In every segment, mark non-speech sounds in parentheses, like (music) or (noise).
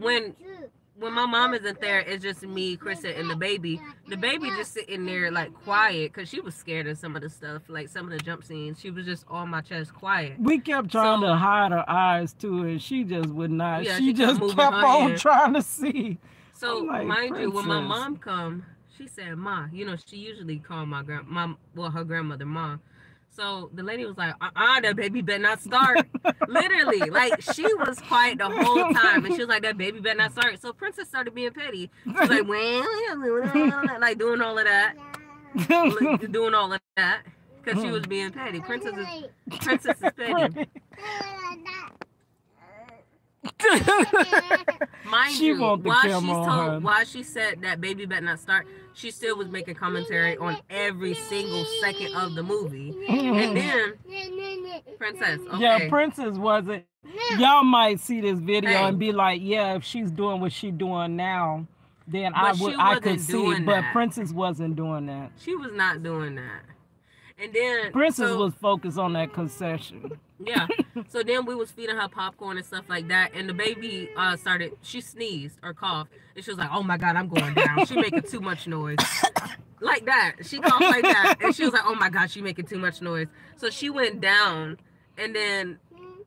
when when my mom isn't there, it's just me, Krista, and the baby. The baby just sitting there like quiet because she was scared of some of the stuff, like some of the jump scenes. She was just on my chest, quiet. We kept trying So- to hide her eyes too, and she just would not. Yeah, she, she just moving kept on head. trying to see. So like, mind you, when my mom come, she said, "Ma," you know, she usually called my grand, my well, her grandmother, "Ma." So the lady was like, "Uh-uh, that baby better not start." (laughs) Literally, like she was quiet the whole time, and she was like, "That baby better not start." So Princess started being petty. She was like, (laughs) "Well," (laughs) like doing all of that, doing all of that, because she was being petty. Princess is Princess is petty. (laughs) Mind She you, want the while she on told, while she said that baby better not start, she still was making commentary on every single second of the movie. And then Princess, (laughs) okay, Yeah, Princess wasn't. Y'all might see this video Hey. and be like, "Yeah, if she's doing what she's doing now, then I would, I could see." doing But. Princess wasn't doing that. she was not doing that. And then Princess so- was focused on that concession. Yeah. So then we was feeding her popcorn and stuff like that, and the baby uh started. She sneezed or coughed, and she was like, "Oh my god, I'm going down. She making too much noise." Like that. She coughed like that, and she was like, "Oh my god, she making too much noise." So she went down, and then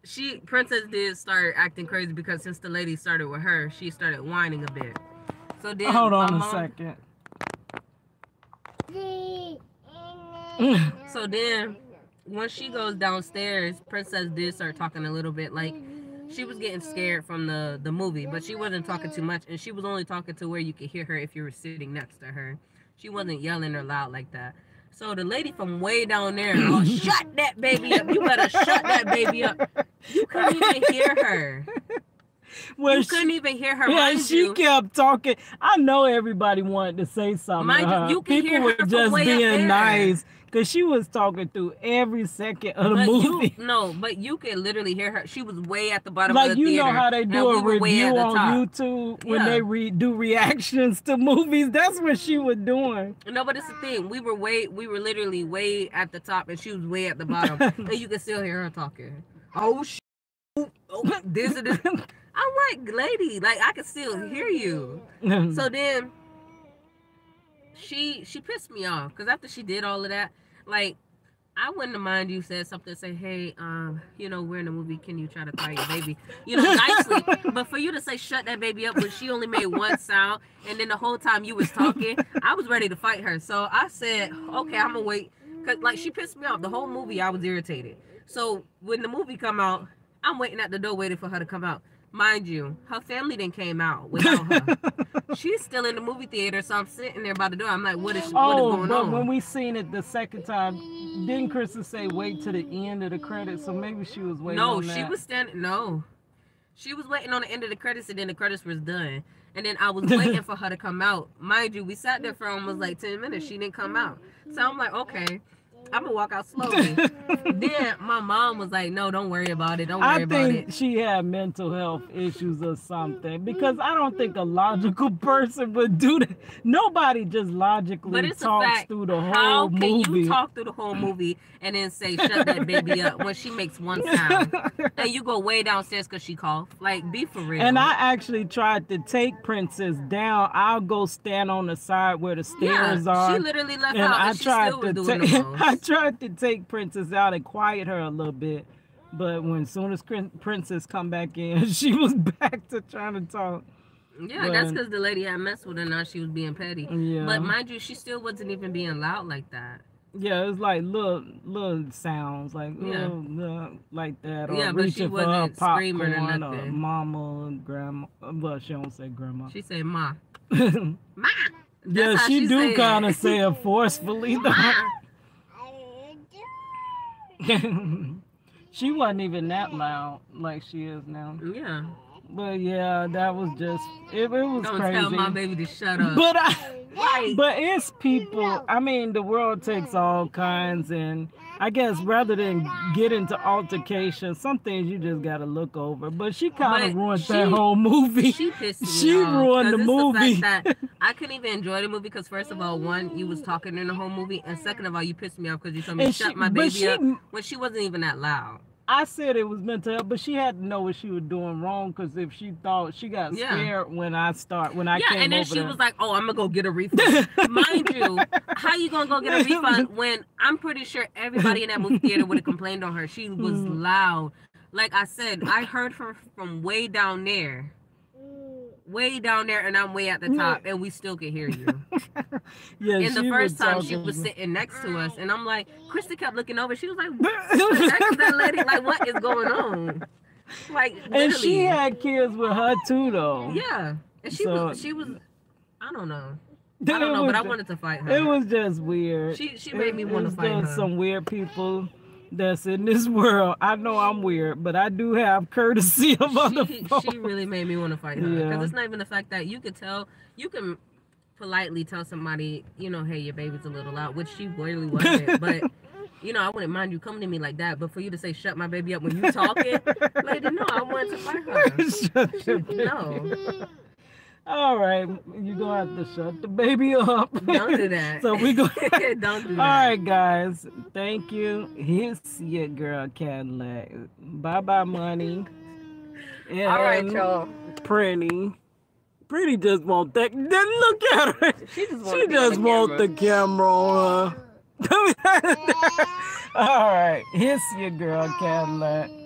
she Princess did start acting crazy because since the lady started with her, she started whining a bit. So then Hold on a second. So then, when she goes downstairs, Princess did start talking a little bit. Like she was getting scared from the the movie, but she wasn't talking too much, and she was only talking to where you could hear her if you were sitting next to her. She wasn't yelling or loud like that. So the lady from way down there, oh, (coughs) shut that baby up! You better shut that baby up. You couldn't even hear her. Well, You she- couldn't even hear her. Yeah, she you. kept talking. I know everybody wanted to say something. Mind you, you can People hear were her from just being nice because she was talking through every second of the But movie. you no, but you could literally hear her. She was way at the bottom of like the you theater. know how they do a at review on. YouTube when Yeah. they re- do reactions to movies. That's what she was doing. No, but it's the thing. We were way, we were literally way at the top, and she was way at the bottom, (laughs) and you could still hear her talking. Oh sh! Oh, oh this and this. (laughs) I'm like, lady, like I can still hear you. (laughs) So then, she she pissed me off because after she did all of that, like. I wouldn't mind you said something, say, hey, um, you know, we're in a movie, can you try to quiet your baby? You know, nicely. (laughs) but for you to say shut that baby up when she only made one sound and then the whole time you was talking, I was ready to fight her. So I said, okay, I'm gonna wait. Cause like she pissed me off. The whole movie I was irritated. So when the movie come out, I'm waiting at the door waiting for her to come out. Mind you, her family then came out without her. (laughs) She's still in the movie theater, so I'm sitting there by the door. I'm like, what is what is oh, going but on? when we seen it the second time, didn't Krista say wait to the end of the credits? So maybe she was waiting. no, she was standing. No, she was waiting on the end of the credits, and then the credits was done. And then I was (laughs) waiting for her to come out. Mind you, we sat there for almost like ten minutes. She didn't come out, so I'm like, okay, I'm gonna walk out (laughs) slowly. then my mom was like, no, don't worry about it. Don't worry I about think it. she had mental health issues or something because I don't think a logical (laughs) person would do that. Nobody just logically But it's a talks through the whole How can movie. you talk through the whole movie and then say shut that baby up when she makes one sound? (laughs) and you go way downstairs because she coughed. Like, be for real. and I actually tried to take Princess down. I'll go stand on the side where the stairs yeah, are. she literally left and out I and she tried to take. I tried to take Princess out and quiet her a little bit, but when soon as Princess come back in, (laughs) she was back to trying to talk. Yeah, that's because the lady had messed with her. Now she was being petty. Yeah, But mind you, she still wasn't even being loud like that. yeah, it's like little little sounds like Yeah. yeah. like that. Or Yeah, but she reaching for her wasn't screaming or popcorn nothing. mama, and grandma. Well, she don't say grandma. She said, "Ma, (laughs) ma." That's how she, do kind of say it forcefully (laughs) though. Ma. (laughs) she wasn't even that loud like she is now. Yeah. But yeah, that was just it, it was Don't crazy. tell my baby to shut up. But I, but it's people. I mean, the world takes all kinds, and I guess rather than get into altercation, some things you just gotta look over. But she kind of ruined she- that whole movie. She pissed me She off. ruined the movie. that (laughs) I couldn't even enjoy the movie because first of all, one, you was talking in the whole movie, and second of all, you pissed me off because you told me And shut she- my baby she- up when she wasn't even that loud. I said it was mental health, but she had to know what she was doing wrong. Because if she thought she got Yeah. scared when I start when I yeah, came and then she there. was like, "Oh, I'm gonna go get a refund." (laughs) Mind you, how you gonna go get a (laughs) refund when I'm pretty sure everybody in that movie theater would have complained on her. She was (laughs) Mm. loud. Like I said, I heard her from way down there, way down there, and I'm way at the top, and we still can hear you. (laughs) yeah, and the first time she was sitting next to us, and I'm like, Krista kept looking over. She was like, (laughs) "What the heck is that lady? Like, what is going on?" Like, (laughs) and she had kids with her too, though. yeah, and she So- was, she was, I don't know, I don't know, was but I wanted to fight her. It was just weird. She she made me It- want to fight her. some weird people that's in this world. I know I'm weird, but I do have courtesy (laughs) of other she, folks. she really made me want to fight her because Yeah. it's not even the fact that you could tell you can politely tell somebody you know hey your baby's a little loud which she really wasn't (laughs) but you know I wouldn't mind you coming to me like that but for you to say shut my baby up when you talking lady no I wanted to fight her (laughs) no All right, you gonna have to shut the baby up. (laughs) don't do that So we go. (laughs) don't do that All right, guys. Thank you. It's your girl Kadlac. Bye bye, money. And all right y'all Pretty. Pretty just want that. Then look at her. she just, wanna She on just want the camera on her. (laughs) All right, it's your girl Kadlac.